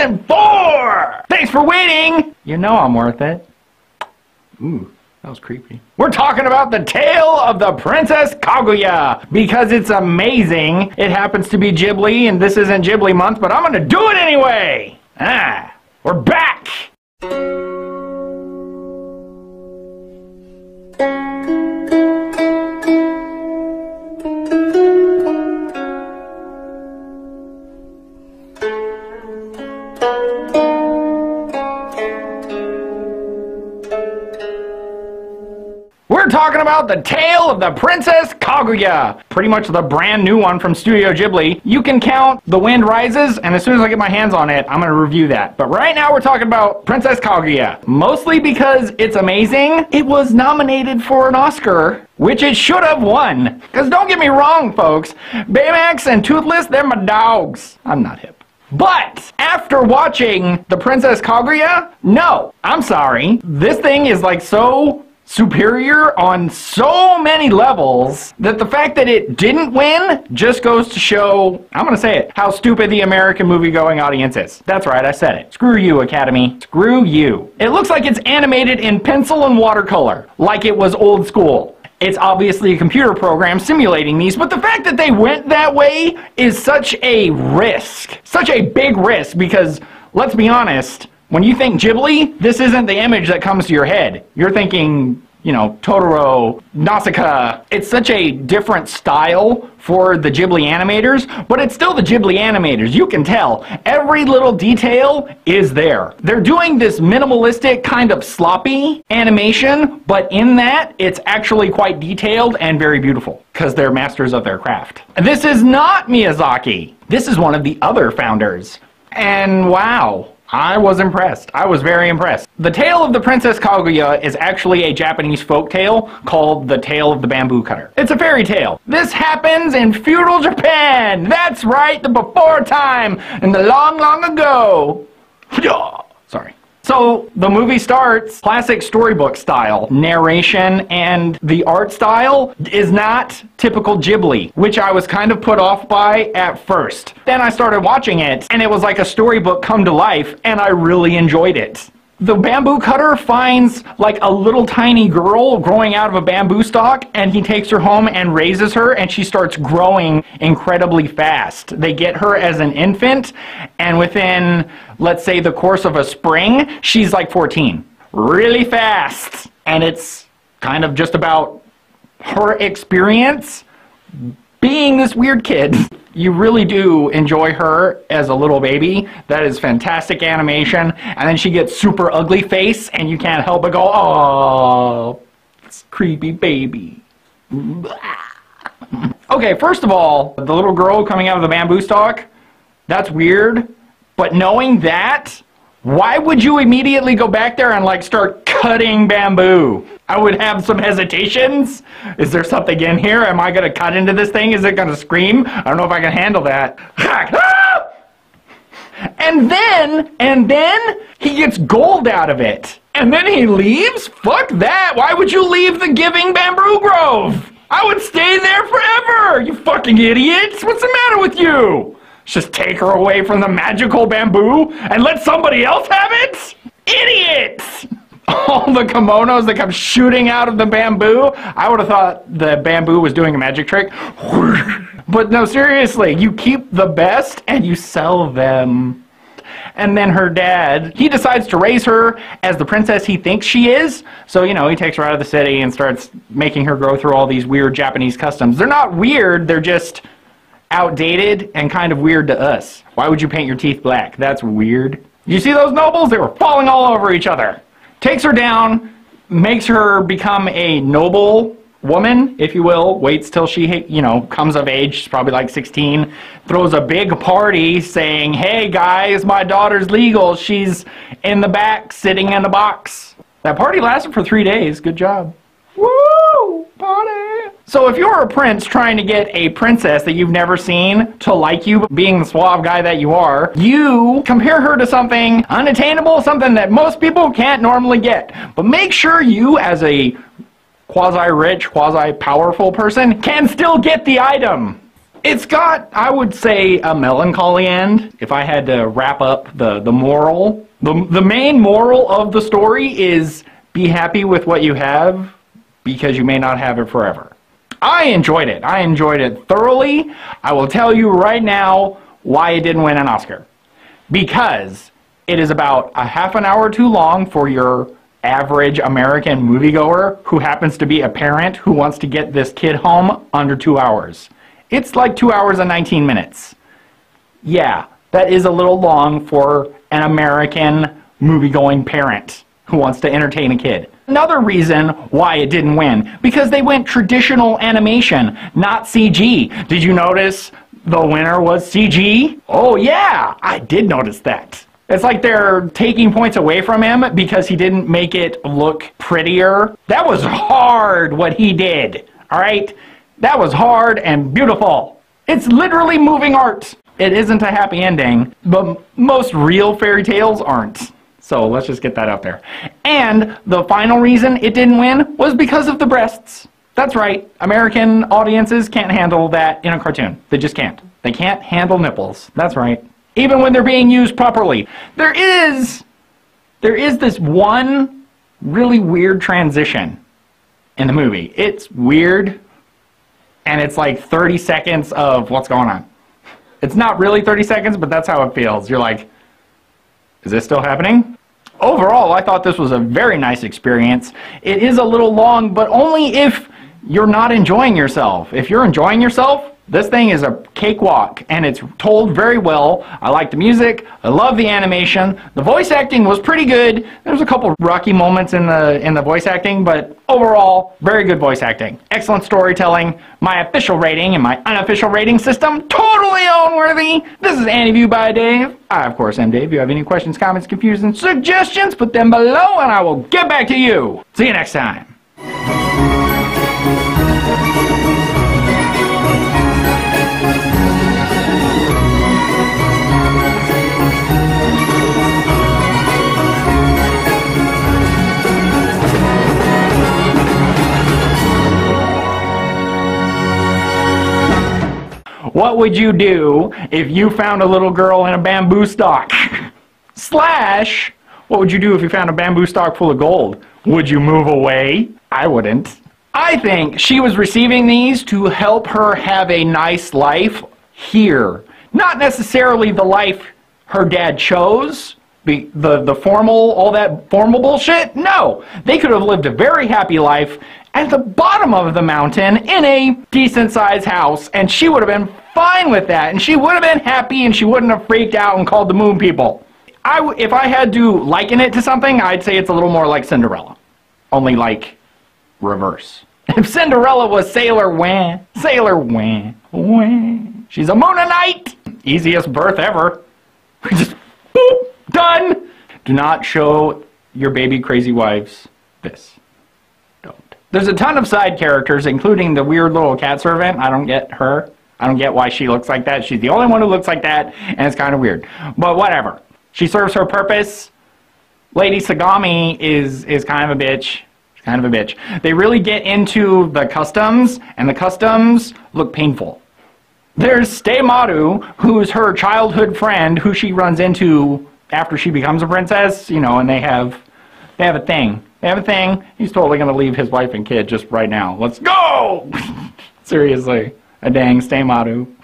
season four! Thanks for waiting! You know I'm worth it. Ooh. That was creepy. We're talking about the tale of the Princess Kaguya because it's amazing. It happens to be Ghibli and this isn't Ghibli month, but I'm gonna do it anyway. Ah, we're back. Talking about the tale of the Princess Kaguya. Pretty much the brand new one from Studio Ghibli. You can count The Wind Rises, and as soon as I get my hands on it, I'm going to review that. But right now we're talking about Princess Kaguya. Mostly because it's amazing. It was nominated for an Oscar, which it should have won. Because don't get me wrong, folks. Baymax and Toothless, they're my dogs. I'm not hip. But after watching The Princess Kaguya, no, I'm sorry. This thing is like so superior on so many levels that the fact that it didn't win just goes to show, I'm gonna say it, how stupid the American movie going audience is. That's right, I said it. Screw you, Academy. Screw you. It looks like it's animated in pencil and watercolor, like it was old school. It's obviously a computer program simulating these, but the fact that they went that way is such a risk. Such a big risk because, let's be honest, when you think Ghibli, this isn't the image that comes to your head. You're thinking, you know, Totoro, Nausicaa. It's such a different style for the Ghibli animators, but it's still the Ghibli animators. You can tell. Every little detail is there. They're doing this minimalistic, kind of sloppy animation, but in that, it's actually quite detailed and very beautiful because they're masters of their craft. This is not Miyazaki. This is one of the other founders. And wow, I was impressed. I was very impressed. The Tale of the Princess Kaguya is actually a Japanese folk tale called The Tale of the Bamboo Cutter. It's a fairy tale. This happens in feudal Japan. That's right, the before time, in the long, long ago. So the movie starts classic storybook style. Narration and the art style is not typical Ghibli, which I was kind of put off by at first. Then I started watching it and it was like a storybook come to life and I really enjoyed it. The bamboo cutter finds like a little tiny girl growing out of a bamboo stalk and he takes her home and raises her and she starts growing incredibly fast. They get her as an infant and within, let's say, the course of a spring, she's like 14. Really fast. And it's kind of just about her experience being this weird kid. You really do enjoy her as a little baby. That is fantastic animation. And then she gets super ugly face, and you can't help but go, oh, it's creepy baby. Okay, first of all, the little girl coming out of the bamboo stalk, that's weird. But knowing that, why would you immediately go back there and like start cutting bamboo? I would have some hesitations. Is there something in here? Am I gonna cut into this thing? Is it gonna scream? I don't know if I can handle that. And then, and then he gets gold out of it. And then he leaves? Fuck that. Why would you leave the Giving Bamboo Grove? I would stay there forever, you fucking idiots. What's the matter with you? Just take her away from the magical bamboo and let somebody else have it? Idiots! All the kimonos that come shooting out of the bamboo. I would have thought the bamboo was doing a magic trick. But no, seriously, you keep the best and you sell them. And then her dad, he decides to raise her as the princess he thinks she is. So, you know, he takes her out of the city and starts making her go through all these weird Japanese customs. They're not weird, they're just outdated and kind of weird to us. Why would you paint your teeth black? That's weird. You see those nobles? They were falling all over each other. Takes her down, makes her become a noble woman, if you will, waits till she, you know, comes of age, she's probably like 16, throws a big party saying, hey guys, my daughter's legal, she's in the back sitting in a box. That party lasted for three days, good job. Woo! Party! So if you're a prince trying to get a princess that you've never seen to like you, being the suave guy that you are, you compare her to something unattainable, something that most people can't normally get. But make sure you, as a quasi-rich, quasi-powerful person can still get the item. It's got, I would say, a melancholy end. If I had to wrap up the, the moral, the, the main moral of the story is be happy with what you have because you may not have it forever. I enjoyed it. I enjoyed it thoroughly. I will tell you right now why it didn't win an Oscar. Because it is about a half an hour too long for your average American moviegoer who happens to be a parent who wants to get this kid home under two hours. It's like two hours and 19 minutes. Yeah, that is a little long for an American movie-going parent who wants to entertain a kid. Another reason why it didn't win, because they went traditional animation, not CG. Did you notice the winner was CG? Oh yeah, I did notice that. It's like they're taking points away from him because he didn't make it look prettier. That was hard what he did, all right? That was hard and beautiful. It's literally moving art. It isn't a happy ending, but most real fairy tales aren't. So let's just get that out there. And the final reason it didn't win was because of the breasts. That's right. American audiences can't handle that in a cartoon. They just can't. They can't handle nipples. That's right. Even when they're being used properly. There is there is this one really weird transition in the movie. It's weird and it's like 30 seconds of what's going on. It's not really 30 seconds, but that's how it feels. You're like, is this still happening? Overall, I thought this was a very nice experience. It is a little long, but only if you're not enjoying yourself. If you're enjoying yourself, this thing is a cakewalk, and it's told very well. I like the music. I love the animation. The voice acting was pretty good. There's a couple rocky moments in the in the voice acting, but overall, very good voice acting. Excellent storytelling. My official rating and my unofficial rating system, totally own-worthy. This is AniView by Dave. I, of course, am Dave. If you have any questions, comments, confusions, suggestions, put them below, and I will get back to you. See you next time. What would you do if you found a little girl in a bamboo stalk? Slash, what would you do if you found a bamboo stalk full of gold? Would you move away? I wouldn't. I think she was receiving these to help her have a nice life here. Not necessarily the life her dad chose, the, the, the formal, all that formal bullshit. No, they could have lived a very happy life at the bottom of the mountain in a decent sized house, and she would have been fine with that, and she would have been happy, and she wouldn't have freaked out and called the moon people. I, if I had to liken it to something, I'd say it's a little more like Cinderella, only like reverse. If Cinderella was Sailor Wah, Sailor Wah, Wah. She's a Moonanite! Easiest birth ever. We Just boop, done! Do not show your baby crazy wives this. Don't. There's a ton of side characters, including the weird little cat servant. I don't get her. I don't get why she looks like that. She's the only one who looks like that, and it's kind of weird. But whatever. She serves her purpose. Lady Sagami is is kind of a bitch. She's kind of a bitch. They really get into the customs, and the customs look painful. There's Sutemaru, who's her childhood friend, who she runs into after she becomes a princess, you know, and they have they have a thing. They have a thing. He's totally gonna leave his wife and kid just right now. Let's go! Seriously a dang Sutemaru.